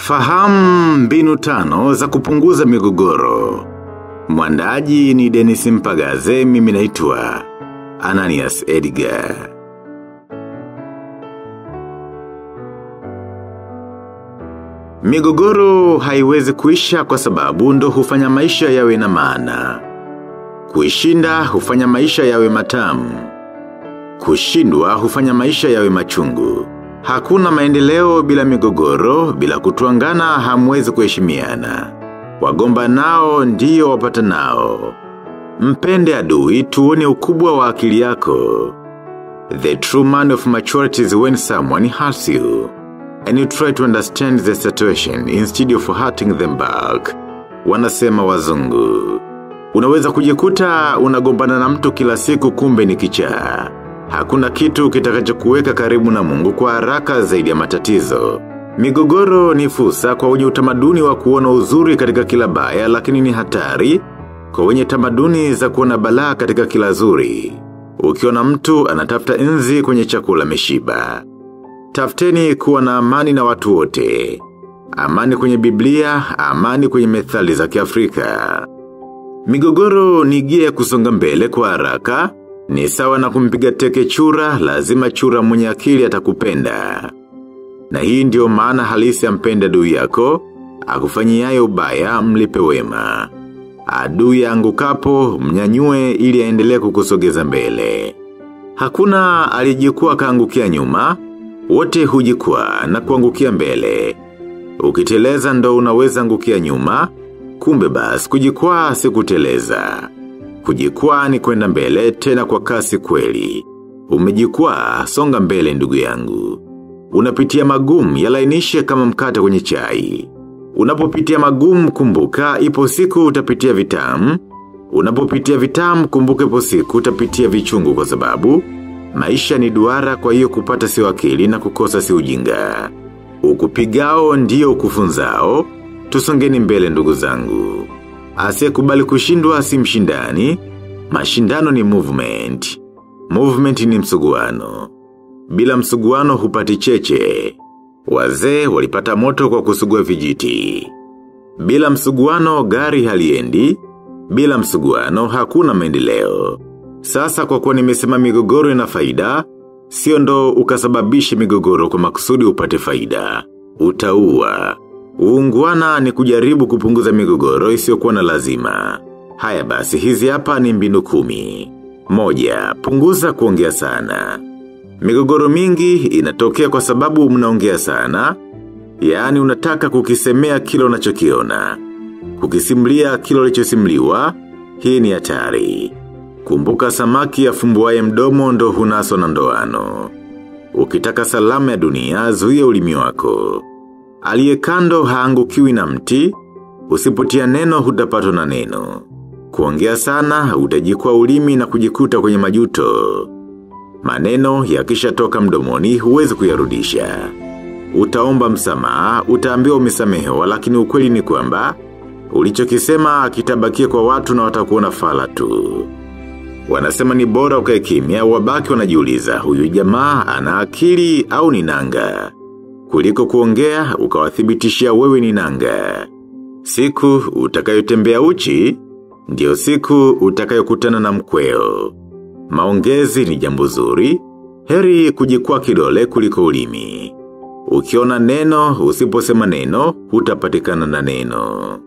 Fahamu mbinu tano za kupunguza migogoro. Mwandaji ni Dennis Mpagaze mimi naitwa Ananias Edgar. Migogoro haiwezi kuisha kwa sababu ndo hufanya maisha yawe na maana. Kuishinda hufanya maisha yawe matamu. Kushindwa hufanya maisha yawe machungu. Hakuna maendeleo bila migogoro, bila kutuangana hamwezi kuheshimiana. Wagomba nao ndiyo wapata nao. Mpende adui tuone ukubwa wa akili yako. The true man of maturity is when someone hurts you. And you try to understand the situation instead of hurting them back. Wanasema wazungu. Unaweza kujikuta unagombana na mtu kila siku kumbe ni kichaa. Hakuna kitu kitakachokuweka karibu na mungu kwa haraka zaidi ya matatizo. Migogoro ni fursa kwa wenye utamaduni wa kuona uzuri katika kila baya lakini ni hatari kwa wenye tamaduni za kuona balaa katika kila zuri. Ukiona mtu anatafuta enzi kwenye chakula meshiba. Tafteni kuwa na amani na watu wote. Amani kwenye Biblia, amani kwenye methali za kiafrika. Migogoro ni gia ya kusonga mbele kwa haraka, ni sawa na kumpiga teke chura, lazima chura mwenye akili atakupenda. Na hii ndio maana halisi ya mpenda adui yako, akufanyiaye ubaya mlipe wema. Adui angukapo mnyanyue ili aendelee kukusogeza mbele. Hakuna alijikuwa kaangukia nyuma, wote hujikwa na kuangukia mbele. Ukiteleza ndo unaweza angukia nyuma, kumbe basi kujikwaa si kuteleza. Kujikwaa ni kwenda mbele tena kwa kasi kweli. Umejikwaa songa mbele ndugu yangu. Unapitia magumu yalainishe kama mkate kwenye chai. Unapopitia magumu kumbuka ipo siku utapitia vitamu. Unapopitia vitamu kumbuka ipo siku utapitia vichungu kwa sababu maisha ni duara kwa hiyo kupata si wakili na kukosa si ujinga. Ukupigao ndiyo ukufunzao, tusongeni mbele ndugu zangu. Asie kubali kushindwa si mshindani, mashindano ni movement. Movement ni msuguano. Bila msuguano hupati cheche. Wazee walipata moto kwa kusugua vijiti. Bila msuguano gari haliendi, bila msuguano hakuna maendeleo. Sasa kwa kuwa nimesema migogoro ina faida, sio ndo ukasababishe migogoro kwa makusudi upate faida. Utaua. Uungwana ni kujaribu kupunguza migogoro isiyokuwa na lazima. Haya basi hizi hapa ni mbinu kumi. Moja, punguza kuongea sana. Migogoro mingi inatokea kwa sababu mnaongea sana, yaani unataka kukisemea kilo unachokiona. Kukisimlia kilo lichosimliwa, hii ni hatari. Kumbuka samaki ya fumbuaye mdomo ndo hunaso na ndoano. Ukitaka salama ya dunia, zuia ulimi wako. Aliye kando haangukiwi na mti, usipotia neno hutapatwa na neno. Kuongea sana, utajikuwa ulimi na kujikuta kwenye majuto. Maneno yakisha toka mdomoni huwezi kuyarudisha. Utaomba msamaha, utaambiwa umesamehewa lakini ukweli ni kwamba, ulichokisema kitabakia kwa watu na watakuona fala tu. Wanasema ni bora ukae kimya wabaki wanajiuliza huyu jamaa ana akili au ni nanga. Kuliko kuongea ukawathibitishia wewe ni nanga. Siku utakayotembea uchi, ndio siku utakayokutana na mkweo. Maongezi ni jambo zuri, heri kujikwa kidole kuliko ulimi. Ukiona neno, usiposema neno, utapatikana na neno.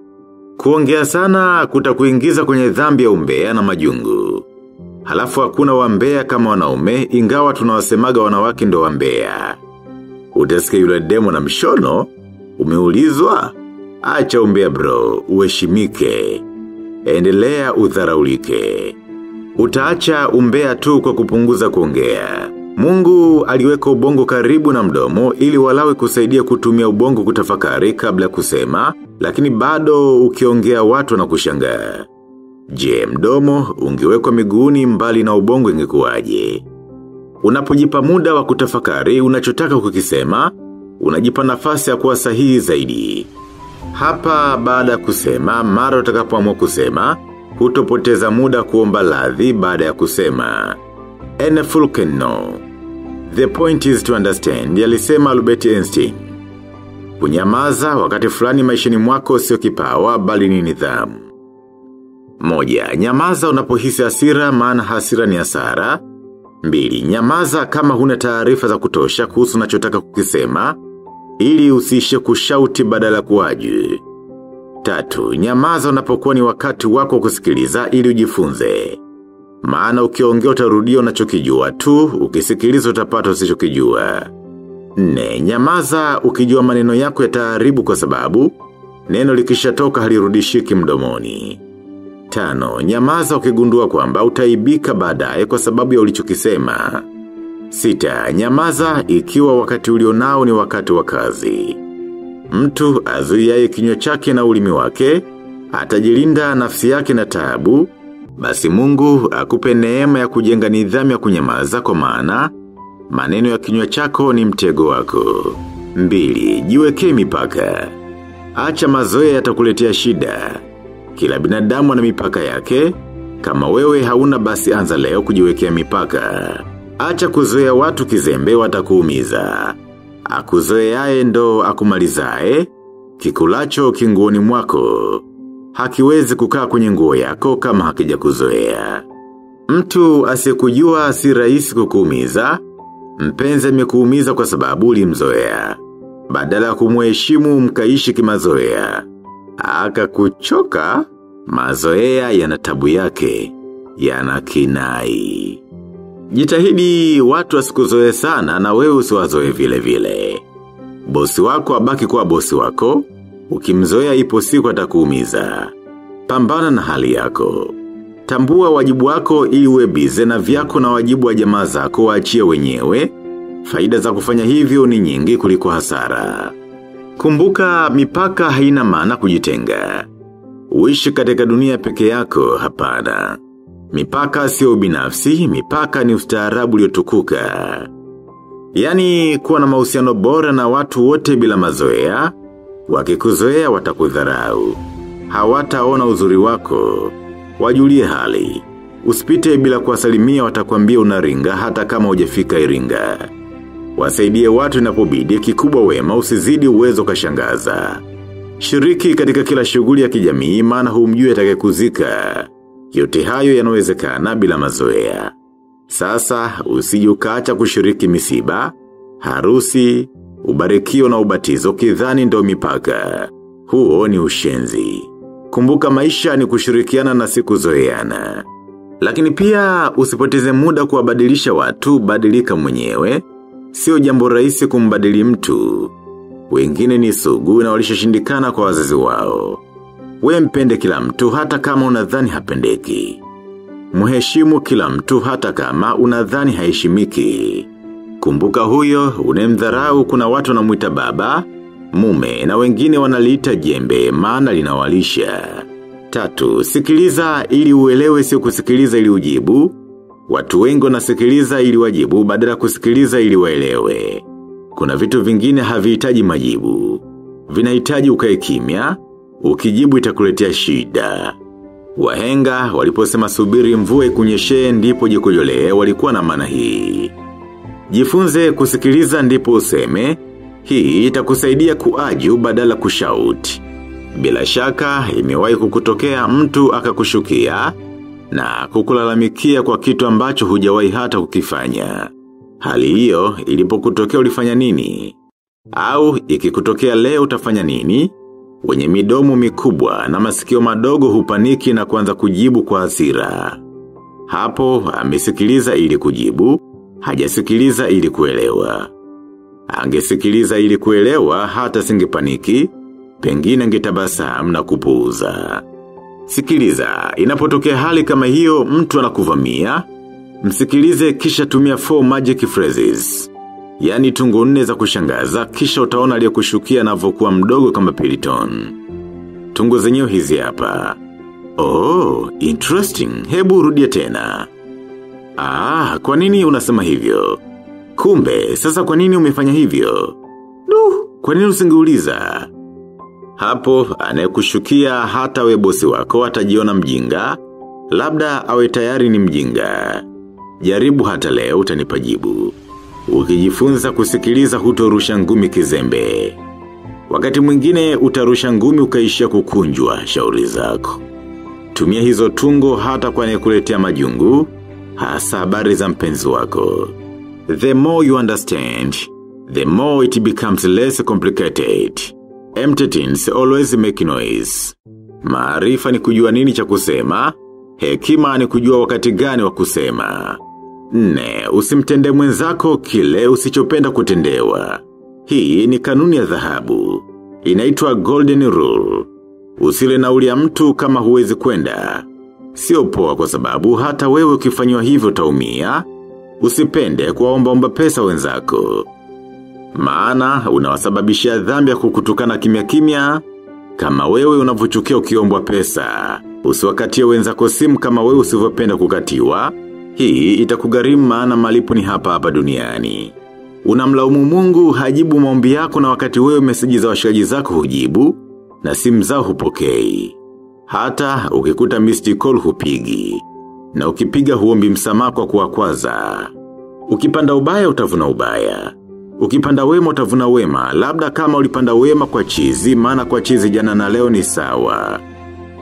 Kuongea sana kutakuingiza kwenye dhambi ya umbea na majungu. Halafu hakuna wambea kama wanaume ingawa tunawasemaga wanawake ndo wambea. Utasikia yule demo na mshono, umeulizwa, acha umbea bro, uheshimike. Endelea udharaulike. Utaacha umbea tu kwa kupunguza kuongea. Mungu aliweka ubongo karibu na mdomo ili walawe kusaidia kutumia ubongo kutafakari kabla kusema, lakini bado ukiongea watu na kushangaa. Je, mdomo ungewekwa miguuni mbali na ubongo ingekuwaje? Unapojipa muda wa kutafakari unachotaka kukisema, unajipa nafasi ya kuwa sahihi zaidi. Hapa baada ya kusema, mara utakapoamua kusema, hutopoteza muda kuomba ladhi baada ya kusema. Can. The point is to understand, yalisema Albert Einstein. Kunyamaza wakati fulani maishani mwako sio kipawa bali ni nidhamu. Moja, nyamaza unapohisi hasira maana hasira ni hasara. Mbili, nyamaza kama huna taarifa za kutosha kuhusu unachotaka kukisema, ili usiishe kushauti badala kuwaji. Tatu, nyamaza unapokuwa ni wakati wako kusikiliza ili ujifunze. Maana ukiongea utarudia unachokijua tu, ukisikiliza utapata usichokijua. Nne, nyamaza ukijua maneno yako yataharibu kwa sababu, neno likishatoka halirudishiki mdomoni. Tano, nyamaza ukigundua kwamba utaibika baadaye kwa sababu ya ulichokisema. Sita, nyamaza ikiwa wakati ulionao ni wakati wa kazi. Mtu azuiaye kinywa chake na ulimi wake, atajilinda nafsi yake na taabu, basi mungu akupe neema ya kujenga nidhamu ya kunyamaza kwa maana, maneno ya kinywa chako ni mtego wako. Mbili, jiwekee mipaka. Acha mazoea yatakuletea shida. Kila binadamu ana mipaka yake, kama wewe hauna basi anza leo kujiwekea mipaka. Acha kuzoea watu kizembe watakuumiza. Akuzoeaye ndo akumalizae, kikulacho kinguoni mwako. Hakiwezi kukaa kwenye nguo yako kama hakija kuzoea. Mtu asikujua si rahisi kukuumiza, mpenzi amekuumiza kwa sababu ulimzoea. Badala ya kumheshimu mkaishi kimazoea. Aka kuchoka, mazoea yana tabu yake, yana kinai. Jitahidi watu wasikuzoe sana na wewe usiwazoe vile vile. Bosi wako abaki kuwa bosi wako, ukimzoea ipo siku atakuumiza. Pambana na hali yako. Tambua wajibu wako ili bize na vyako na wajibu wa jamaa zako waachie wenyewe. Faida za kufanya hivyo ni nyingi kuliko hasara. Kumbuka mipaka haina maana kujitenga. Uishi katika dunia peke yako hapana. Mipaka sio binafsi, mipaka ni ustaarabu uliotukuka. Yaani kuwa na mahusiano bora na watu wote bila mazoea, wakikuzoea watakudharau. Hawataona uzuri wako, wajulie hali. Usipite bila kuwasalimia watakwambia unaringa hata kama hujafika iringa. Wasaidie watu inapobidi kikubwa wema usizidi uwezo kashangaza. Shiriki katika kila shughuli ya kijamii maana humjui atakayekuzika. Yote hayo yanawezekana bila mazoea. Sasa usije ukaacha kushiriki misiba, harusi, ubarikio na ubatizo kidhani ndo mipaka. Huo ni ushenzi. Kumbuka maisha ni kushirikiana na siku zoeana. Lakini pia usipoteze muda kuwabadilisha watu badilika mwenyewe, sio jambo rahisi kumbadili mtu. Wengine ni sugu na walishashindikana kwa wazazi wao. We mpende kila mtu hata kama unadhani hapendeki. Mheshimu kila mtu hata kama unadhani haishimiki. Kumbuka huyo, unemdharau kuna watu wanamuita baba, mume na wengine wanaliita jembe maana linawalisha. Tatu, sikiliza ili uelewe sio kusikiliza ili ujibu. Watu wengi wanasikiliza ili wajibu badala kusikiliza ili waelewe. Kuna vitu vingine havihitaji majibu. Vinahitaji ukae kimya, ukijibu itakuletea shida. Wahenga waliposema subiri mvue kunyeshe ndipo jikujolee walikuwa na maana hii. Jifunze kusikiliza ndipo useme, hii itakusaidia kuaju badala kushauti. Bila shaka imewahi kukutokea mtu akakushukia na kukulalamikia kwa kitu ambacho hujawahi hata kukifanya. Hali hiyo ilipokutokea ulifanya nini? Au ikikutokea leo utafanya nini? Wenye midomo mikubwa na masikio madogo hupaniki na kuanza kujibu kwa hasira. Hapo amesikiliza ili kujibu, hajasikiliza ili kuelewa. Angesikiliza ili kuelewa hata singepaniki, pengine angetabasamu na kupuuza. Sikiliza, inapotokea hali kama hiyo mtu anakuvamia, msikilize kisha tumia four magic phrases. Yani tungo nne za kushangaza kisha utaona aliyekushukia anavyokuwa mdogo kama piriton Tungo zenyewe hizi hapa. Oh, interesting. Hebu rudia tena. Ah, kwa nini unasema hivyo? Kumbe, sasa kwa nini umefanya hivyo? Duh, kwa nini usingeuliza? Hapo, anayekushukia hata we bosi wako atajiona mjinga, labda awe tayari ni mjinga. Jaribu hata leo utanipa jibu. Ukijifunza kusikiliza hutorusha ngumi kizembe. Wakati mwingine utarusha ngumi ukaishia kukunjwa shauri zako. Tumia hizo tungo hata kwa anayekuletea majungu, hasa habari za mpenzi wako. The more you understand, the more it becomes less complicated. Empty things always make noise. Maarifa ni kujua nini cha kusema, hekima ni kujua wakati gani wa kusema. Nne, usimtende mwenzako kile usichopenda kutendewa. Hii ni kanuni ya dhahabu. Inaitwa golden rule. Usile nauli ya mtu kama huwezi kwenda. Sio poa kwa sababu hata wewe ukifanywa hivyo taumia. usipende kuwaomba pesa wenzako. Maana unawasababishia dhambi ya kukutukana kimya kimya kama wewe unavyochukia ukiombwa pesa. Usiwakatie wenzako simu kama wewe usivyopenda kukatiwa. Hii itakugharimu maana malipo ni hapa hapa duniani. Unamlaumu mungu hajibu maombi yako na wakati wewe meseji za washikaji zako hujibu na simu zao hupokei. Hata ukikuta missed hupigi. Na ukipiga huombi msamaha kwa kuwakwaza. Ukipanda ubaya utavuna ubaya. Ukipanda wema utavuna wema, labda kama ulipanda wema kwa chizi, maana kwa chizi jana na leo ni sawa.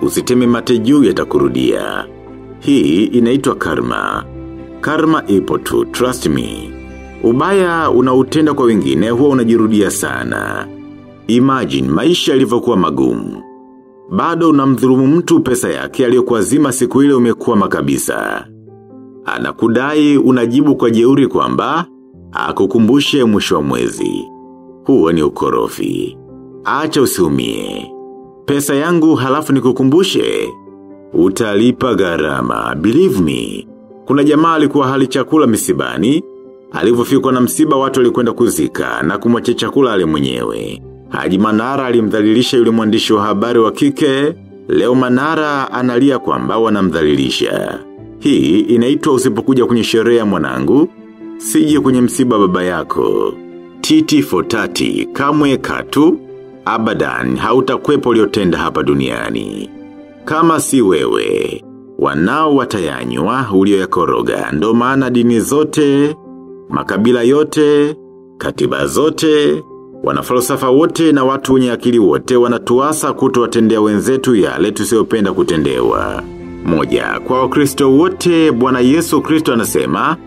Usiteme mate juu yatakurudia. Hii inaitwa karma. Karma ipo tu, trust me. Ubaya unautenda kwa wengine huwa unajirudia sana. Imagine maisha yalivyokuwa magumu. Bado unamdhulumu mtu pesa yake aliyokuwa zima siku ile umekuwa makabisa. Anakudai unajibu kwa jeuri kwamba akukumbushe mwisho wa mwezi. Huo ni ukorofi. Acha usiumie. Pesa yangu halafu nikukumbushe. Utalipa gharama, believe me. Kuna jamaa alikuwa hali chakula misibani, alivyofikwa na msiba watu walikwenda kuzika na kumwacha chakula ale mwenyewe. Haji Manara alimdhalilisha yule mwandishi wa habari wa kike, leo Manara analia kwamba wanamdhalilisha. Hii inaitwa usipokuja kwenye sherehe ya mwanangu, sije kwenye msiba baba yako. Titi for tati, kamwe katu, abadan hautakwepo uliotenda hapa duniani. Kama si wewe, wanao watayanywa ulioyakoroga, ndo maana dini zote, makabila yote, katiba zote, wanafalosafa wote na watu wenye akili wote wanatuasa kutowatendea wenzetu yale tusiyopenda kutendewa. Moja, kwa wakristo wote bwana Yesu Kristo anasema,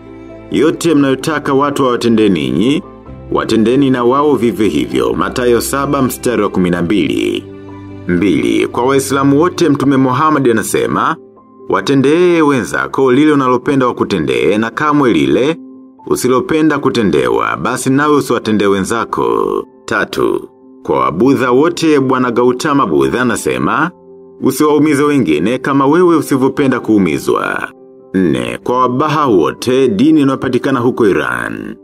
yote mnayotaka watu wawatende ninyi, watendeni na wawo vivyo hivyo, Mathayo saba mstari wa 12. Mbili, kwa waislamu wote mtume Muhammad anasema, watendee wenzako lile unalopenda wakutendee na kamwe lile, usilopenda kutendewa, basi nawe usiwatendee wenzako. Tatu, kwa wabudha wote bwana Gautama Budha anasema, usiwaumize wengine kama wewe usivyopenda kuumizwa. Nne, kwa wabaha wote dini inayopatikana huko Iran.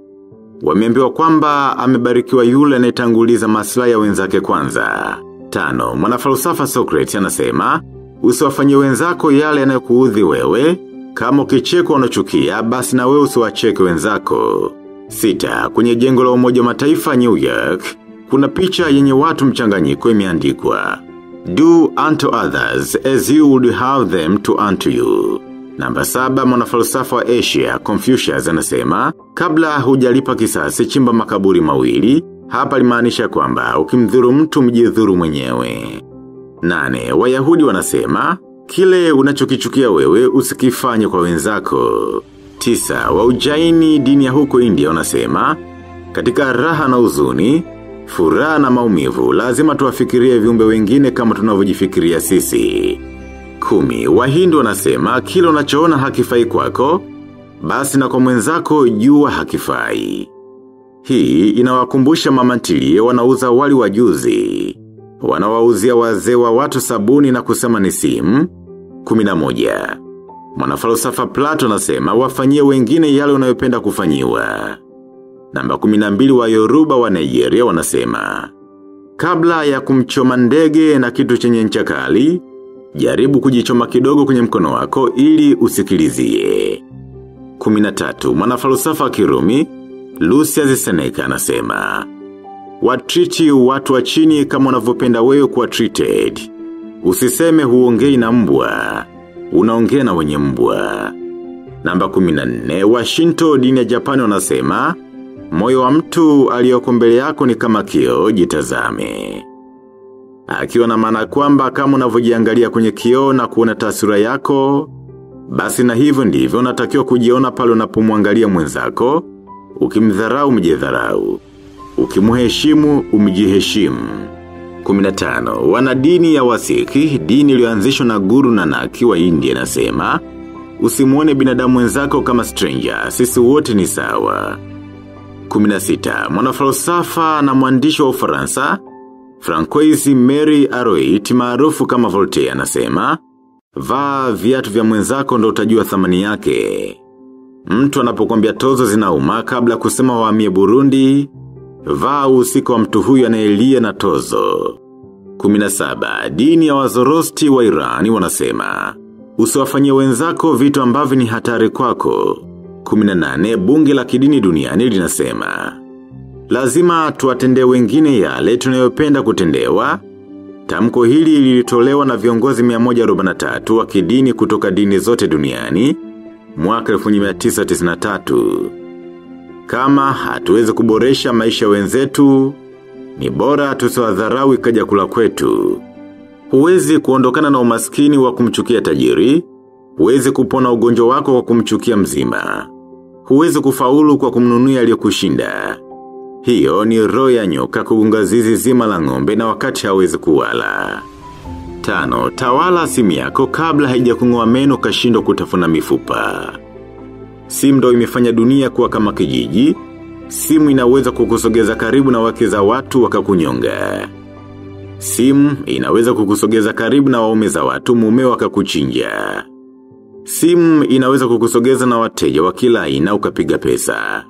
Wameambiwa kwamba amebarikiwa yule anayetanguliza maslahi ya wenzake kwanza. Tano, mwanafalsafa Socrates anasema, usiwafanyie wenzako yale yanayokuudhi wewe, kama ukichekwa unachukia, basi na wewe usiwacheke wenzako. Sita, kwenye jengo la umoja wa mataifa New York, kuna picha yenye watu mchanganyiko imeandikwa. Do unto others as you would have them to unto you. Namba saba mwanafalsafa wa Asia, Confucius anasema, kabla hujalipa kisasi chimba makaburi mawili, hapa limaanisha kwamba ukimdhuru mtu mjidhuru mwenyewe. Nane, wayahudi wanasema, kile unachokichukia wewe usikifanye kwa wenzako. Tisa, waujaini dini ya huko India wanasema, katika raha na uzuni, furaha na maumivu, lazima tuwafikirie viumbe wengine kama tunavyojifikiria sisi. Kumi, wahindu wanasema kilo unachoona hakifai kwako, basi na kwa mwenzako jua hakifai. Hii inawakumbusha mama ntilie wanauza wali wajuzi. Wanawauzia wazee wa watu sabuni na kusema ni simu. Kumina moja. Mwanafalsafa Plato anasema wafanyie wengine yale unayopenda kufanyiwa. Namba kuminambili wa Yoruba wa Nigeria wanasema. Kabla ya kumchoma ndege na kitu chenye ncha kali, jaribu kujichoma kidogo kwenye mkono wako ili usikilizie. Kuminatatu, mwanafalsafa kirumi, Lucius Seneca anasema. Watriti watu wa chini kama wanavyopenda wewe kuwa treated. Usiseme huongei na mbwa. Unaongea na wenye mbwa. Namba 14, washinto dini ya Japani wanasema, Moyo wa mtu aliyoko mbele yako ni kama kio jitazame. Akiwa na maana kwamba kama unavyojiangalia kwenye kioo na kuona taswira yako, basi na hivyo ndivyo unatakiwa kujiona pale unapomwangalia mwenzako, ukimdharau mjidharau, ukimheshimu umjiheshimu. 15. Wana dini ya wasiki, dini iliyoanzishwa na guru na naki wa India nasema, usimuone binadamu mwenzako kama stranger, sisi wote ni sawa. 16. Mwanafalsafa na mwandishi wa ufaransa, Francois Mary Aroit maarufu kama Voltaire anasema, vaa viatu vya mwenzako ndo utajua thamani yake. Mtu anapokwambia tozo zinauma kabla kusema wahamie Burundi, vaa usiku wa mtu huyu anayelia na tozo. 17. Dini ya wazorosti wa Irani wanasema, usiwafanyie wenzako vitu ambavyo ni hatari kwako. 18. Bunge la kidini duniani linasema, lazima tuwatendee wengine yale tunayopenda kutendewa. Tamko hili lilitolewa na viongozi 143 wa kidini kutoka dini zote duniani, mwaka 1993. Kama hatuwezi kuboresha maisha wenzetu, ni bora tusiwadharau kaja kula kwetu. Huwezi kuondokana na umaskini wa kumchukia tajiri, huwezi kupona ugonjwa wako kwa kumchukia mzima. Huwezi kufaulu kwa kumnunuya aliyokushinda. Hiyo ni roho ya nyoka kugunga zizi zima la ng'ombe na wakati hawezi kuwala. Tano, tawala simu yako kabla haija kung'oa meno kashindo kutafuna mifupa. Simu ndo imefanya dunia kuwa kama kijiji, simu inaweza kukusogeza karibu na wake za watu wakakunyonga. Simu inaweza kukusogeza karibu na waume za watu mume wakakuchinja. Simu inaweza kukusogeza na wateja wa kila aina ukapiga pesa.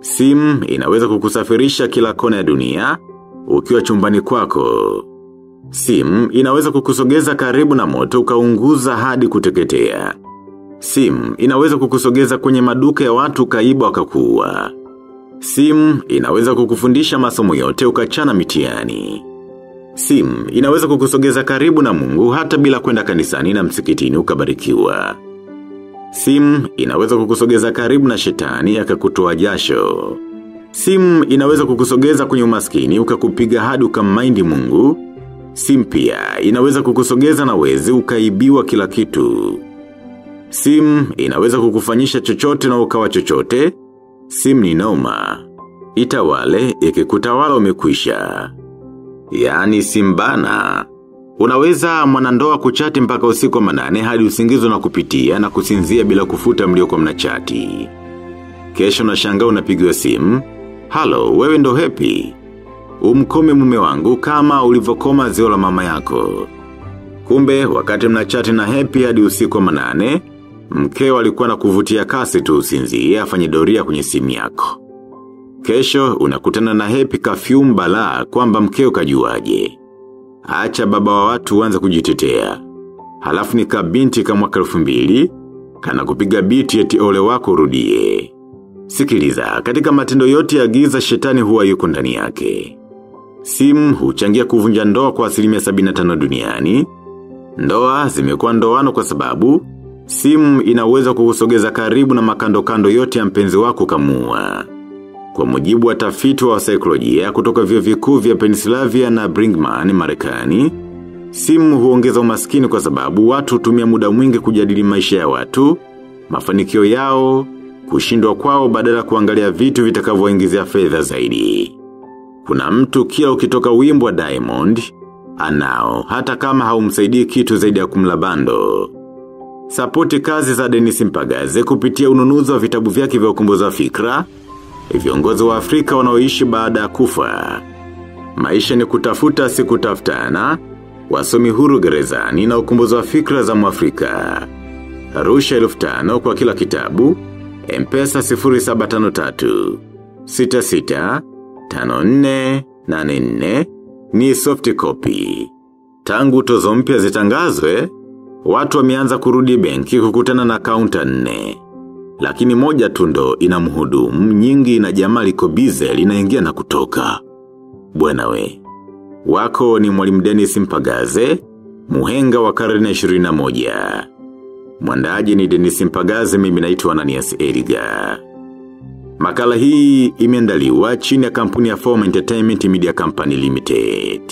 Simu inaweza kukusafirisha kila kona ya dunia, ukiwa chumbani kwako. Sim inaweza kukusogeza karibu na moto ukaunguza hadi kuteketea. Sim inaweza kukusogeza kwenye maduka ya watu kaiba wakakua sim inaweza kukufundisha masomo yote ukachana mitiani. Sim inaweza kukusogeza karibu na mungu hata bila kwenda kanisani na msikitini ukabarikiwa. Simu inaweza kukusogeza karibu na shetani akakutoa jasho. Simu inaweza kukusogeza kwenye umaskini ukakupiga hadi ukamaindi mungu. Simu pia inaweza kukusogeza na wezi ukaibiwa kila kitu. Simu inaweza kukufanyisha chochote na ukawa chochote. Simu ni noma. Itawale ikikutawala umekwisha. Yaani simbana. Unaweza mwanandoa kuchati mpaka usiku wa manane hadi usingizo na kupitia na kusinzia bila kufuta mlio kwa mnachati. Kesho na shanga unapigiwa simu. Halo, wewe ndo happy. Umkome mume wangu kama ulivokoma zio la mama yako. Kumbe, wakati mnachati na happy hadi usiku wa manane, mkeo alikuwa na kuvutia kasi tu usinzie afanye doria kwenye simu yako. Kesho, unakutana na happy kafyumba la kwamba mkeo kajuaje. Acha baba wa watu wanza kujitetea. Halafu ni kabinti kama mwaka mbili, kana kupiga biti eti ole wako urudie. Sikiliza, katika matendo yote ya giza shetani huwa yuko ndani yake. Simu huchangia kuvunja ndoa kwa asilimia 75 duniani. Ndoa zimekuwa ndoano kwa sababu, simu inaweza kukusogeza karibu na makando kando yote ya mpenzi wako kamua. Kwa mujibu wa tafiti wa saikolojia kutoka vyo vikuu vya Pennsylvania na Brinkman Marekani, simu huongeza umaskini kwa sababu watu hutumia muda mwingi kujadili maisha ya watu, mafanikio yao, kushindwa kwao badala kuangalia vitu vitakavyoingizia fedha zaidi. Kuna mtu kila ukitoka wimbo wa Diamond, anao, hata kama haumsaidii kitu zaidi ya kumlabando. Sapoti kazi za denis Mpagaze kupitia ununuzi wa vitabu vyake vya ukombozi wa fikra, viongozi wa Afrika wanaoishi baada ya kufa. Maisha ni kutafuta si kutafutana, wasomi huru gerezani na ukumbuzi wa fikra za mwafrika. Arusha elfu tano kwa kila kitabu, Mpesa 0753, 66, 54, 84, ni soft copy. Tangu tozo mpya zitangazwe, watu wameanza kurudi benki kukutana na kaunta nne. Lakini moja tundo ina mhudumu nyingi na jamaa liko bize linaingia na kutoka. Bwana we. Wako ni mwalimu Dennis Mpagaze, muhenga wa karne 21. Mwandaji ni Dennis Mpagaze mimi naitwa Ananias Eriga. Makala hii imeandaliwa chini ya kampuni ya Form Entertainment Media Company Limited.